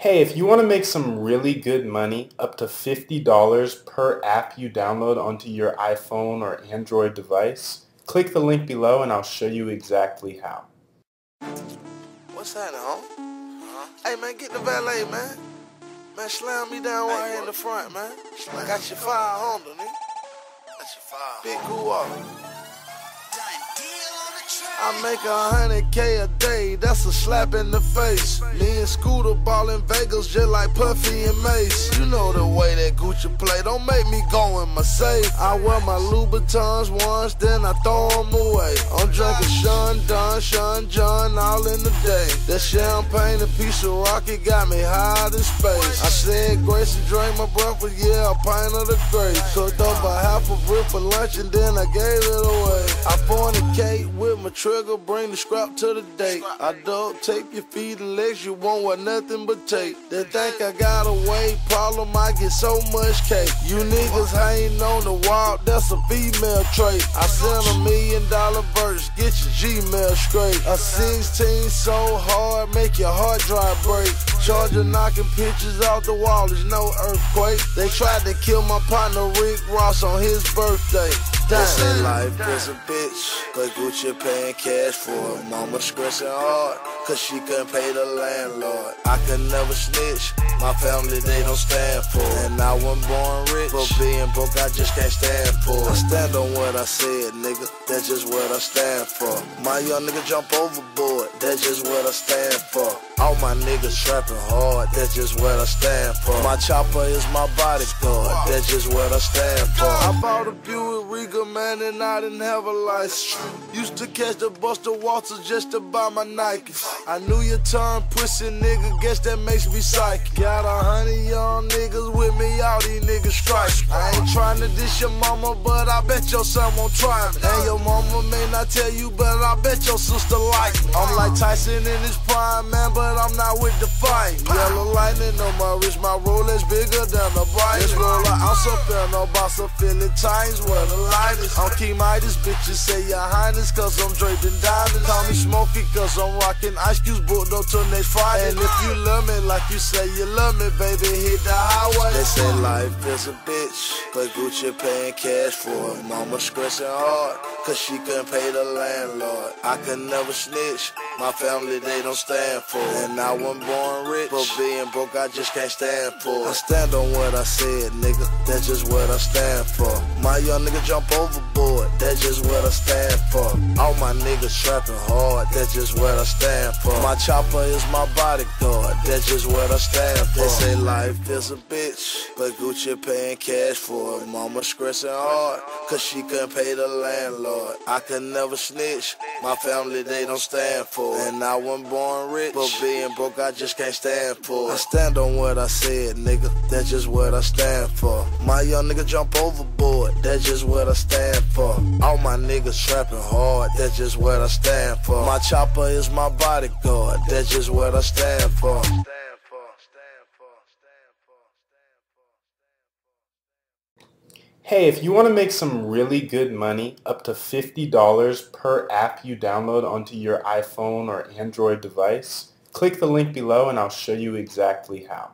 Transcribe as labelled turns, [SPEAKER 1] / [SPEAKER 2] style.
[SPEAKER 1] Hey, if you want to make some really good money, up to $50 per app you download onto your iPhone or Android device, click the link below and I'll show you exactly how.
[SPEAKER 2] What's happening, home? Uh-huh. Hey, man, get the valet, man. Man, slam me down right here in the front, man. I got your fire Honda, nigga. Got your fire. Big goo up. I make a hundred K a day, that's a slap in the face. Me and Scooter ball in Vegas just like Puffy and Mase. You know the way that Gucci play, don't make me go in my safe. I wear my Louboutins once, then I throw them away. I'm drinking Sean Don, Sean John all in the day. That champagne, a piece of rock, it got me high in space. I said grace and drank my breakfast, yeah, a pint of the grape. Cooked up a half a brick for lunch and then I gave it away. I fornicate with my trigger, bring the scrap to the date. I duct tape your feet and legs, you won't want nothing but tape. They think I got a weight problem, I get so much cake. You niggas hanging on the wall, that's a female trait. I send a million dollar verse, get your Gmail straight. A 16 so hard, make your hard drive break. Charger knocking pictures off the wall, there's no earthquake. They tried to kill my partner Rick Ross on his birthday. Say life is a bitch, but Gucci paying cash for it. Mama stressing hard, cause she couldn't pay the landlord. I could never snitch, my family they don't stand for it. And I wasn't born rich, but being broke I just can't stand for it. I stand on what I said, nigga, that's just what I stand for. My young nigga jump overboard, that's just what I stand for. All my niggas trapping hard, that's just what I stand for. My chopper is my bodyguard, that's just what I stand for. I bought a Buick Regal, man, and I didn't have a license. Used to catch the Buster Walters just to buy my Nikes. I knew your tongue, pussy nigga, guess that makes me psychic. Got a hundred young niggas with me, all these niggas strike. I ain't trying to dish your mama, but I bet your son won't try me. And your mama may not tell you, but I bet your sister like me. I'm like Tyson in his prime, man, but I'm not with the fight. Yellow lightning on my wrist, my Rolex bigger than the bright. Let's roll an ounce up in no boss of Philly times where the light. I'm King Midas, bitches say your highness, cause I'm draped in diamonds. Call me Smokey, cause I'm rocking ice cubes, booked up till next Friday. And if you love me like you say you love me, baby, hit the highway. They say life is a bitch, but Gucci paying cash for it. Mama stressing hard, cause she couldn't pay the landlord. I could never snitch, my family they don't stand for it. And I wasn't born rich, but being broke I just can't stand for it. I stand on what I said, nigga, that's just what I stand for. My young nigga jump overboard, that's just what I stand for. All my niggas trapping hard, that's just what I stand for. My chopper is my bodyguard, that's just what I stand for. They say life is a bitch, but Gucci paying cash for it. Mama stressing hard, cause she couldn't pay the landlord. I could never snitch, my family they don't stand for it. And I wasn't born rich, but being broke I just can't stand for it. I stand on what I said, nigga, that's just what I stand for. My young nigga jump overboard, that's just what I stand for. All my niggas trapping hard, that's just what I stand for. My chopper is my bodyguard, that's just what I stand for.
[SPEAKER 1] Hey, if you want to make some really good money, up to $50 per app you download onto your iPhone or Android device, click the link below and I'll show you exactly how.